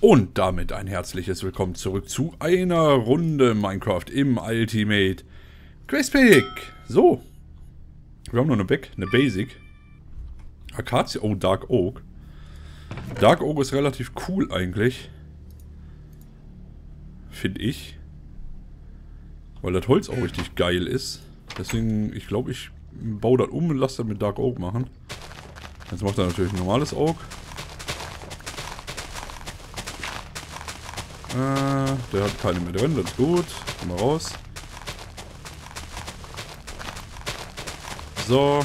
Und damit ein herzliches Willkommen zurück zu einer Runde Minecraft im Ultimate Questpick. So, wir haben noch eine Back, eine Basic. Akazie, oh, Dark Oak. Dark Oak ist relativ cool eigentlich. Finde ich. Weil das Holz auch richtig geil ist. Deswegen, ich glaube, ich baue das um und lasse das mit Dark Oak machen. Jetzt macht er natürlich ein normales Oak. Äh, der hat keine mehr drin, das ist gut. Komm mal raus. So.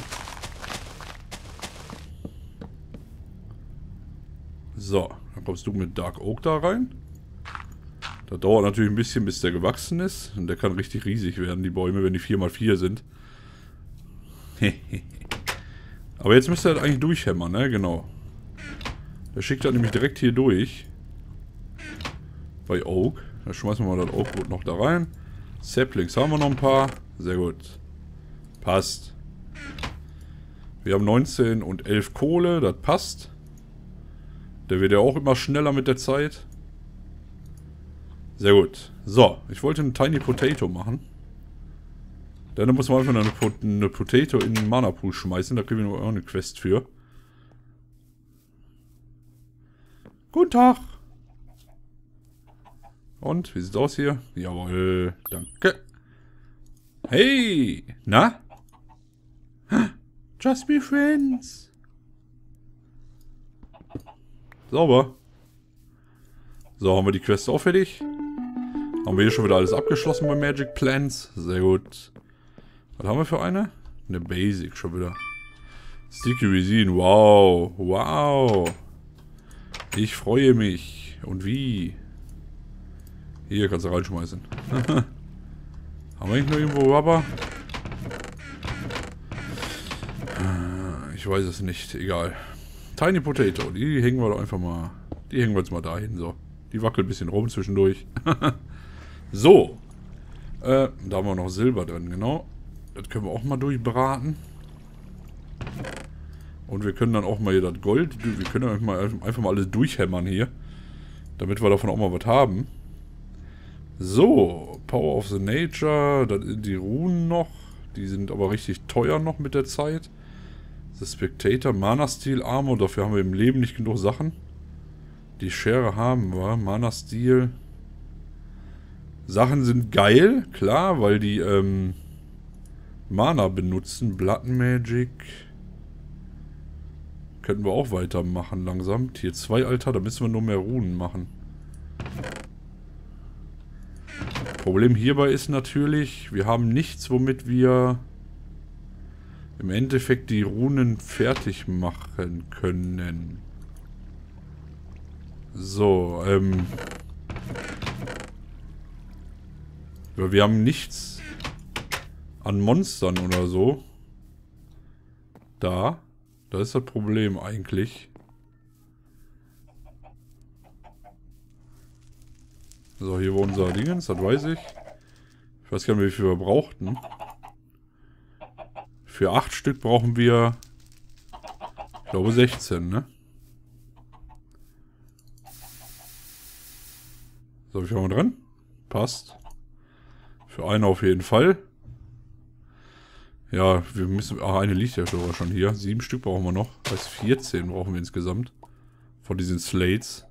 So, dann kommst du mit Dark Oak da rein. Das dauert natürlich ein bisschen, bis der gewachsen ist. Und der kann richtig riesig werden, die Bäume, wenn die 4x4 sind. Aber jetzt müsste er halt eigentlich durchhämmern, ne? Genau. Der schickt er nämlich direkt hier durch bei Oak. Da schmeißen wir mal das Oakwood noch da rein. Saplings haben wir noch ein paar. Sehr gut. Passt. Wir haben 19 und 11 Kohle, das passt. Der wird ja auch immer schneller mit der Zeit. Sehr gut. So, ich wollte einen Tiny Potato machen. Dann muss man einfach eine, eine Potato in den Mana Pool schmeißen. Da kriegen wir auch eine Quest für. Guten Tag. Und, wie sieht's aus hier? Jawohl, danke. Hey, na? Just be friends. Sauber. So, haben wir die Quest auch fertig. Haben wir hier schon wieder alles abgeschlossen bei Magic Plans. Sehr gut. Was haben wir für eine? Eine Basic schon wieder. Sticky Resin. Wow. Wow. Ich freue mich. Und wie? Hier kannst du reinschmeißen. Haben wir nicht noch irgendwo Rubber? Ich weiß es nicht. Egal. Tiny Potato. Die hängen wir doch einfach mal... Die hängen wir jetzt mal dahin. So. Die wackelt ein bisschen rum zwischendurch. so. Äh, da haben wir noch Silber drin. Genau. Das können wir auch mal durchbraten. Und wir können dann auch mal hier das Gold... Wir können einfach mal, einfach mal alles durchhämmern hier. Damit wir davon auch mal was haben. So, Power of the Nature, sind die Runen noch. Die sind aber richtig teuer noch mit der Zeit. The Spectator, Mana Steel Armor, dafür haben wir im Leben nicht genug Sachen. Die Schere haben wir, Mana Steel. Sachen sind geil, klar, weil die ähm, Mana benutzen. Blood Magic. Könnten wir auch weitermachen langsam. Tier 2, Alter, da müssen wir nur mehr Runen machen. Problem hierbei ist natürlich, wir haben nichts, womit wir im Endeffekt die Runen fertig machen können. So, ähm... Wir haben nichts an Monstern oder so. Da. Da ist das Problem eigentlich. So, hier war unser Dingens, das weiß ich. Ich weiß gar nicht, wie viel wir brauchten. Für 8 Stück brauchen wir, ich glaube 16, ne? So, haben wir dran? Passt. Für eine auf jeden Fall. Ja, wir müssen... Ah, eine liegt ja schon hier. Sieben Stück brauchen wir noch. Das heißt 14 brauchen wir insgesamt. Von diesen Slates.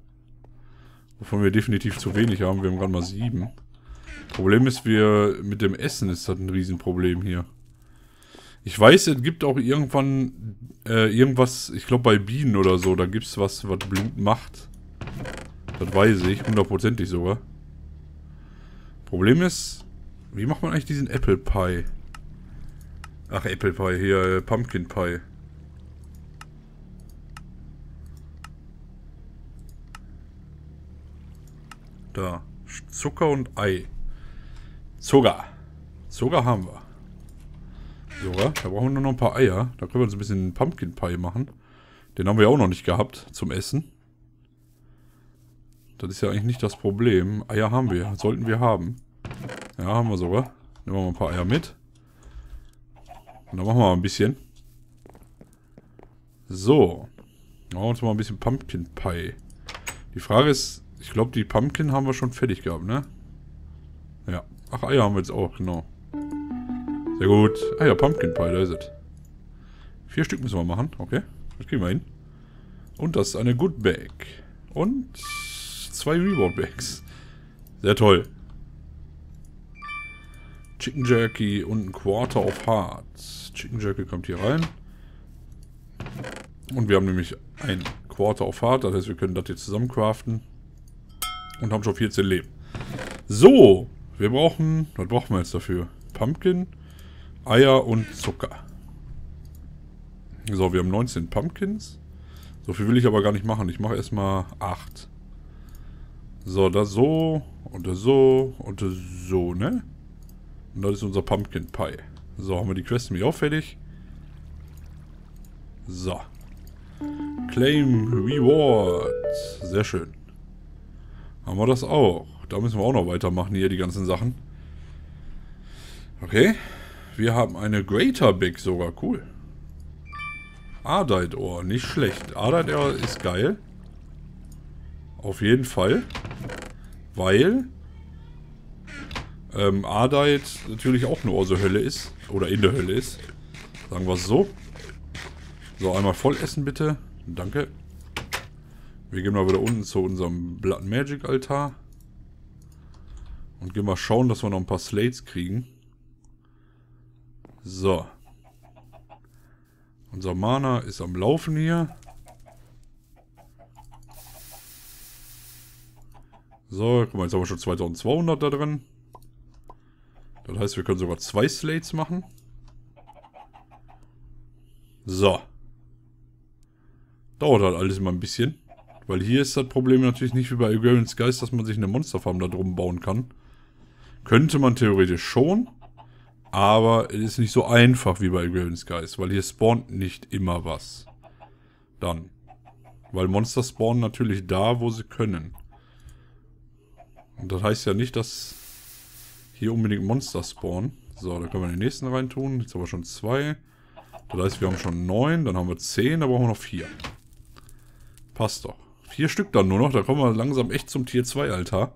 Wovon wir definitiv zu wenig haben. Wir haben gerade mal sieben. Problem ist, wir mit dem Essen ist das ein Riesenproblem hier. Ich weiß, es gibt auch irgendwann äh, irgendwas, ich glaube bei Bienen oder so, da gibt es was, was Blut macht. Das weiß ich, hundertprozentig sogar. Problem ist, wie macht man eigentlich diesen Apple Pie? Ach, Apple Pie, hier, äh, Pumpkin Pie. Da. Zucker und Ei. Zucker. Zucker haben wir. Sogar. Da brauchen wir nur noch ein paar Eier. Da können wir uns ein bisschen Pumpkin Pie machen. Den haben wir auch noch nicht gehabt zum Essen. Das ist ja eigentlich nicht das Problem. Eier haben wir. Sollten wir haben. Ja, haben wir sogar. Nehmen wir mal ein paar Eier mit. Und dann machen wir mal ein bisschen. So. Machen wir uns mal ein bisschen Pumpkin Pie. Die Frage ist, Ich glaube, die Pumpkin haben wir schon fertig gehabt, ne? Ja. Ach, Eier haben wir jetzt auch, genau. Sehr gut. Ah ja, Pumpkin Pie, da ist es. Vier Stück müssen wir machen. Okay, das kriegen wir hin. Und das ist eine Good Bag. Und zwei Reward Bags. Sehr toll. Chicken Jerky und ein Quarter of Hearts. Chicken Jerky kommt hier rein. Und wir haben nämlich ein Quarter of Heart. Das heißt, wir können das hier zusammen craften. Und haben schon 14 Leben. So. Wir brauchen... Was brauchen wir jetzt dafür? Pumpkin, Eier und Zucker. So, wir haben 19 Pumpkins. So viel will ich aber gar nicht machen. Ich mache erstmal 8. So, das so und das so und das so, ne? Und das ist unser Pumpkin Pie. So, haben wir die Quest nämlich auch fertig. So. Claim Reward. Sehr schön. Haben wir das auch. Da müssen wir auch noch weitermachen hier, die ganzen Sachen. Okay. Wir haben eine Greater Big sogar. Cool. Ardite Ohr. Nicht schlecht. Ardite Ohr ist geil. Auf jeden Fall. Weil ähm, Ardite natürlich auch aus der Hölle ist. Oder in der Hölle ist. Sagen wir es so. So, einmal voll essen bitte. Danke. Wir gehen mal wieder unten zu unserem Blood Magic Altar. Und gehen mal schauen, dass wir noch ein paar Slates kriegen. So. Unser Mana ist am Laufen hier. So, guck mal, jetzt haben wir schon 2200 da drin. Das heißt, wir können sogar zwei Slates machen. So. Dauert halt alles immer ein bisschen. Weil hier ist das Problem natürlich nicht wie bei Agrarian's Geist, dass man sich eine Monsterfarm da drum bauen kann. Könnte man theoretisch schon. Aber es ist nicht so einfach wie bei Agrarian's Geist, weil hier spawnt nicht immer was. Dann. Weil Monster spawnen natürlich da, wo sie können. Und das heißt ja nicht, dass hier unbedingt Monster spawnen. So, da können wir den nächsten reintun. Jetzt haben wir schon zwei. Das heißt, wir haben schon neun, dann haben wir zehn, da brauchen wir noch vier. Passt doch. Vier Stück dann nur noch, da kommen wir langsam echt zum Tier 2 Altar.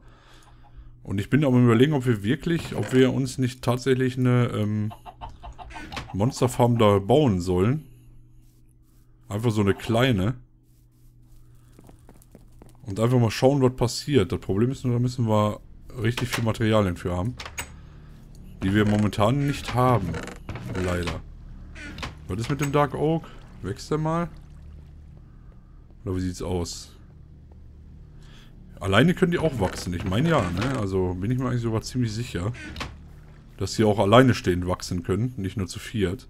Und ich bin am überlegen, ob wir wirklich, ob wir uns nicht tatsächlich eine ähm, Monsterfarm da bauen sollen. Einfach so eine kleine. Und einfach mal schauen, was passiert. Das Problem ist nur, da müssen wir richtig viel Materialien für haben. Die wir momentan nicht haben. Leider. Was ist mit dem Dark Oak? Wächst der mal? Oder wie sieht's aus? Alleine können die auch wachsen. Ich meine ja, ne? Also bin ich mir eigentlich sogar ziemlich sicher, dass sie auch alleine stehend wachsen können. Nicht nur zu viert.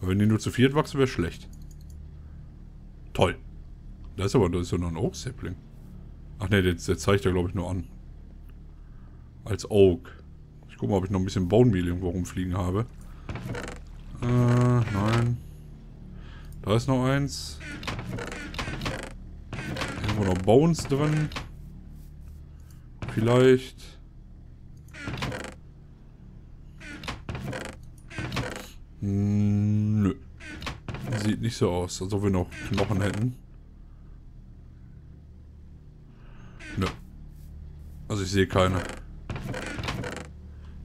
Aber wenn die nur zu viert wachsen, wäre schlecht. Toll. Da ist aber, da ist ja noch ein Oak Sapling. Ach ne, der, der zeigt ja glaube ich nur an. Als Oak. Ich gucke mal, ob ich noch ein bisschen Bone Meal irgendwo rumfliegen habe. Äh, nein. Da ist noch eins. Irgendwo noch Bones drin. Vielleicht. Nö. Sieht nicht so aus, als ob wir noch Knochen hätten. Nö. Also ich sehe keine.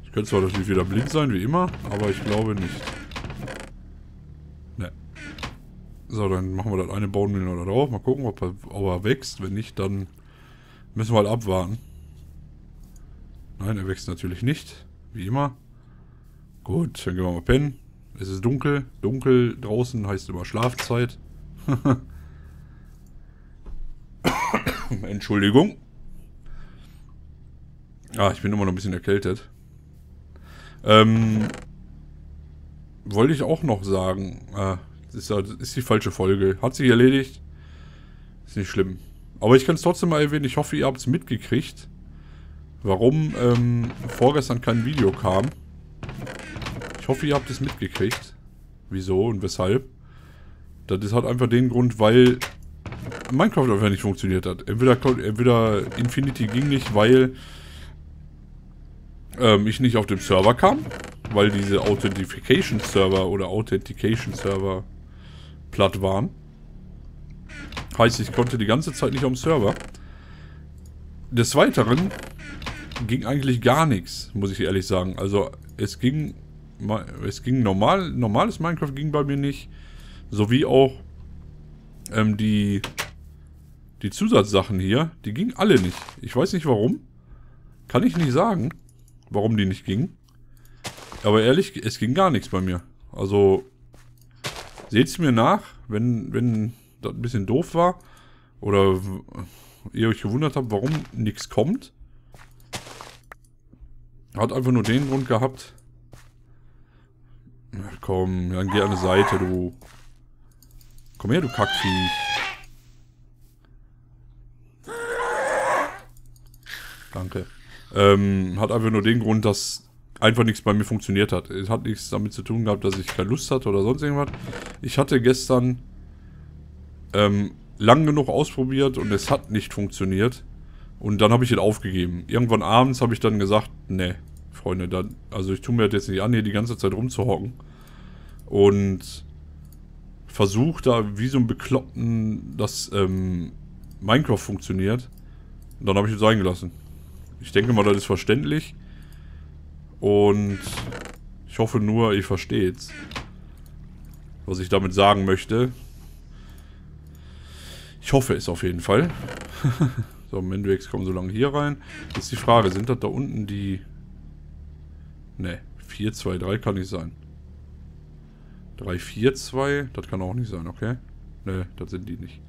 Ich könnte zwar natürlich wieder blind sein, wie immer, aber ich glaube nicht. Ne. So, dann machen wir das eine Baumühle da drauf. Mal gucken, ob er, ob er wächst. Wenn nicht, dann müssen wir halt abwarten. Nein, er wächst natürlich nicht. Wie immer. Gut, dann gehen wir mal pennen. Es ist dunkel. Dunkel draußen heißt immer Schlafzeit. Entschuldigung. Ah, ich bin immer noch ein bisschen erkältet. Ähm, wollte ich auch noch sagen. Ah, ist, ist die falsche Folge. Hat sich erledigt. Ist nicht schlimm. Aber ich kann es trotzdem mal erwähnen. Ich hoffe, ihr habt es mitgekriegt. Warum ähm, vorgestern kein Video kam. Ich hoffe, ihr habt es mitgekriegt. Wieso und weshalb. Das hat einfach den Grund, weil Minecraft einfach nicht funktioniert hat. Entweder, entweder Infinity ging nicht, weil ähm, ich nicht auf dem Server kam, weil diese Authentication Server oder Authentication Server platt waren. Heißt, ich konnte die ganze Zeit nicht dem Server. des Weiteren ging eigentlich gar nichts, muss ich ehrlich sagen. Also es ging, es ging normal, normales Minecraft ging bei mir nicht. Sowie auch ähm, die, die Zusatzsachen hier, die gingen alle nicht. Ich weiß nicht warum. Kann ich nicht sagen, warum die nicht gingen. Aber ehrlich, es ging gar nichts bei mir. Also, seht es mir nach, wenn, wenn das ein bisschen doof war. Oder ihr euch gewundert habt, warum nichts kommt. Hat einfach nur den Grund gehabt. Na komm, dann geh an die Seite, du. Komm her, du Kackviech. Danke. Ähm, hat einfach nur den Grund, dass einfach nichts bei mir funktioniert hat. Es hat nichts damit zu tun gehabt, dass ich keine Lust hatte oder sonst irgendwas. Ich hatte gestern ähm, lang genug ausprobiert und es hat nicht funktioniert. Und dann habe ich es aufgegeben. Irgendwann abends habe ich dann gesagt, ne, Freunde, dann, also ich tue mir das jetzt nicht an, hier die ganze Zeit rumzuhocken. Und versuche da wie so ein Bekloppten, dass ähm, Minecraft funktioniert. Und dann habe ich es eingelassen. Ich denke mal, das ist verständlich. Und ich hoffe nur, ihr versteht's. Was ich damit sagen möchte. Ich hoffe es auf jeden Fall. So, Menduex kommen so lange hier rein. Jetzt die Frage, sind das da unten die... Ne, 4, 2, 3 kann nicht sein. 3, 4, 2, das kann auch nicht sein, okay? Ne, das sind die nicht.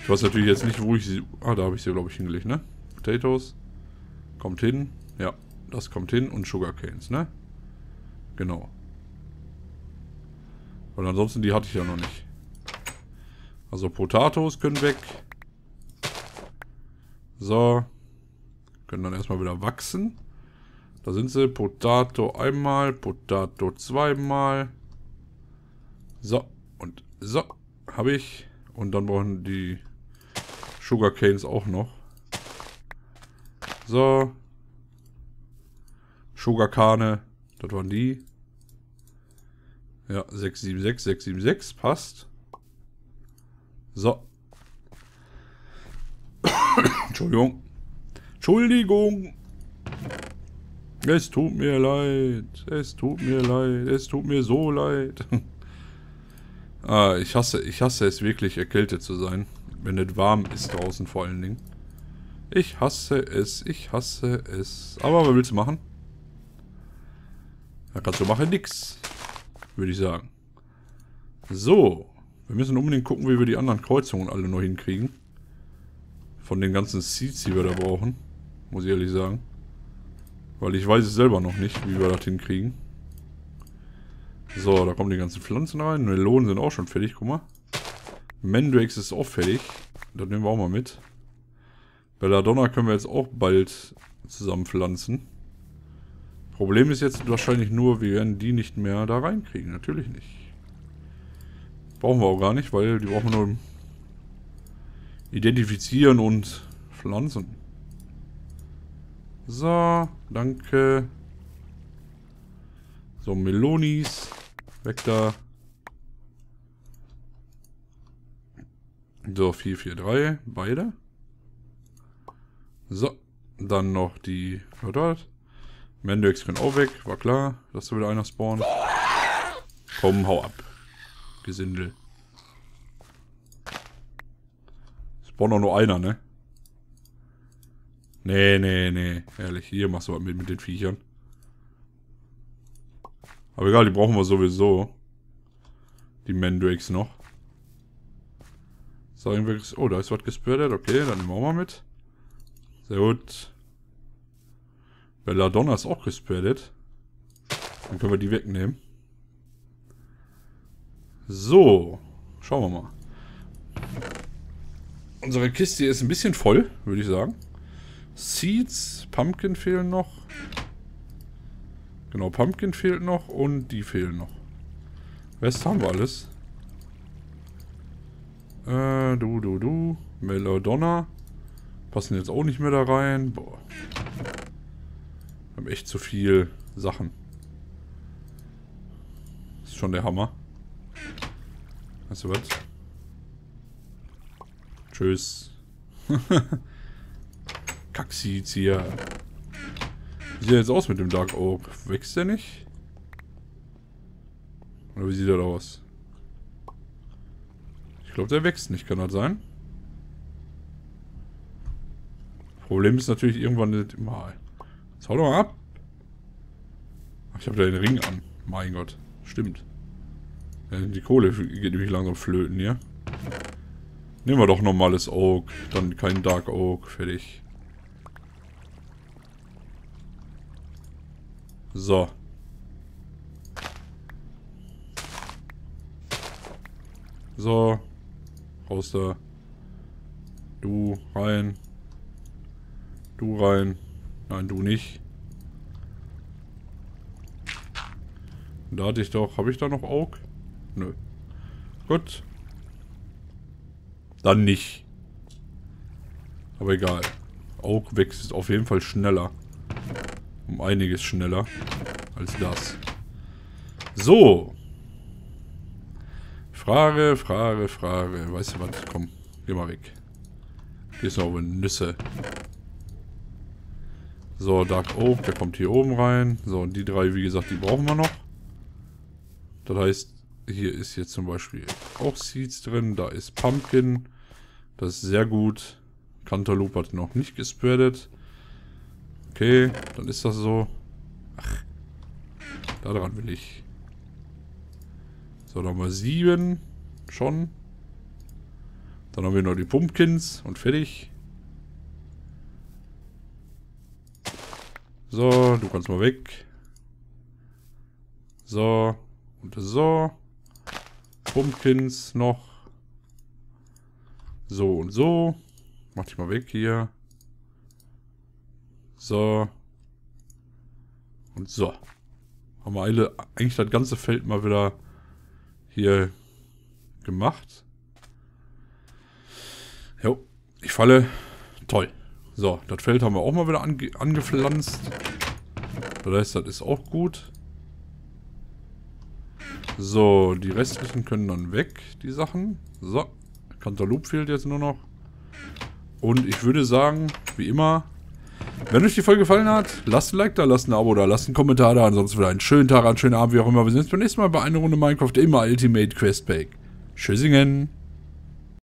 Ich weiß natürlich jetzt nicht, wo ich sie... Ah, da habe ich sie, glaube ich, hingelegt, ne? Potatoes. Kommt hin. Ja, das kommt hin. Und Sugarcanes, ne? Genau. Weil ansonsten, die hatte ich ja noch nicht. Also Potatoes können weg. So. Können dann erstmal wieder wachsen. Da sind sie. Potato einmal, Potato zweimal. So. Und so. Habe ich. Und dann brauchen die Sugarcanes auch noch. So. Sugarkane. Das waren die. Ja, 676, 676. Passt. So. Entschuldigung. Entschuldigung. Es tut mir leid. Es tut mir leid. Es tut mir so leid. ah, ich hasse, ich hasse es wirklich, erkältet zu sein. Wenn es warm ist draußen vor allen Dingen. Ich hasse es. Ich hasse es. Aber was willst du machen? Da kannst du machen nix. Würde ich sagen. So. Wir müssen unbedingt gucken, wie wir die anderen Kreuzungen alle noch hinkriegen. Von den ganzen Seeds, die wir da brauchen. Muss ich ehrlich sagen. Weil ich weiß es selber noch nicht, wie wir das hinkriegen. So, da kommen die ganzen Pflanzen rein. Melonen sind auch schon fertig, guck mal. Mandrax ist auch fertig. Das nehmen wir auch mal mit. Belladonna können wir jetzt auch bald zusammen pflanzen. Problem ist jetzt wahrscheinlich nur, wir werden die nicht mehr da reinkriegen. Natürlich nicht. Brauchen wir auch gar nicht, weil die brauchen wir nur identifizieren und pflanzen. So, danke. So, Melonis. Weg da. So, 443, beide. So, dann noch die, dort? Mendex können auch weg, war klar, dass da wieder einer spawnt. Komm, hau ab. Gesindel. Spawnt auch nur einer, ne? Nee, nee, nee. Ehrlich, hier machst du was mit, mit den Viechern. Aber egal, die brauchen wir sowieso. Die Mandrakes noch. So, oh, da ist was gespürtet. Okay, dann nehmen wir auch mal mit. Sehr gut. Belladonna ist auch gespürtet. Dann können wir die wegnehmen. So. Schauen wir mal. Unsere Kiste ist ein bisschen voll, würde ich sagen. Seeds, Pumpkin fehlen noch. Genau, Pumpkin fehlt noch und die fehlen noch. Rest haben wir alles. Äh, du, du, du. Melodonna. Passen jetzt auch nicht mehr da rein. Boah. Haben echt zu viel Sachen. Ist schon der Hammer. Weißt du was? Kackseeds hier. Wie sieht er jetzt aus mit dem Dark Oak? Wächst der nicht? Oder wie sieht er aus? Ich glaube, der wächst nicht. Kann das sein? Problem ist natürlich irgendwann nicht immer... Jetzt hau doch mal ab. Ach, ich habe da den Ring an. Mein Gott. Stimmt. Ja, die Kohle geht nämlich langsam flöten, ja? Nehmen wir doch normales Oak. Dann kein Dark Oak. Fertig. So. So. Raus da. Du rein. Du rein. Nein, du nicht. Da hatte ich doch... Habe ich da noch Oak? Nö. Gut. Dann nicht. Aber egal. Oak wächst auf jeden Fall schneller. Um einiges schneller als das. So. Frage, Frage, Frage. Weißt du was? Komm, geh mal weg. Hier ist noch Nüsse. So, Dark Oak, der kommt hier oben rein. So, und die drei, wie gesagt, die brauchen wir noch. Das heißt, hier ist jetzt zum Beispiel auch Seeds drin. Da ist Pumpkin. Das ist sehr gut. Cantaloupe hat noch nicht gespreadet. Okay, dann ist das so. Ach, daran will ich. So, dann haben wir sieben. Schon. Dann haben wir noch die Pumpkins und fertig. So, du kannst mal weg. So, und so. Pumpkins noch. So und so. Mach dich mal weg hier. So. Und so. Haben wir alle, eigentlich das ganze Feld mal wieder hier gemacht. Jo, ich falle. Toll. So, das Feld haben wir auch mal wieder ange angepflanzt. Das heißt, das ist auch gut. So, die restlichen können dann weg, die Sachen. So, Cantaloupe fehlt jetzt nur noch. Und ich würde sagen, wie immer, wenn euch die Folge gefallen hat, lasst ein Like da, lasst ein Abo da, lasst einen Kommentar da. Ansonsten wieder einen schönen Tag, einen schönen Abend, wie auch immer. Wir sehen uns beim nächsten Mal bei einer Runde Minecraft immer Ultimate Quest Pack. Tschüssingen.